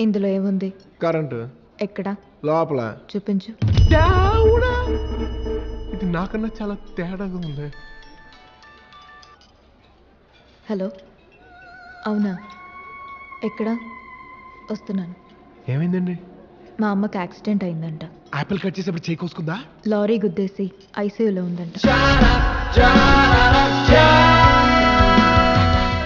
ఇందులో ఏముంది? కరెంటు. ఎక్కడ? లోపల. చూపించు. దేవుడా! ఇది నాకన్నా చాలా తేడాగా ఉంది. హలో? అవునా? ఎక్కడ? వస్తున్నాను. ఏమైందండి? మా అమ్మకి యాక్సిడెంట్ అయిందంట. యాపిల్ కట్ చేసేప్పుడు చేయి కోసుకుందా? లారీ గుద్దేసి ఐసీయూలో ఉందంట. జా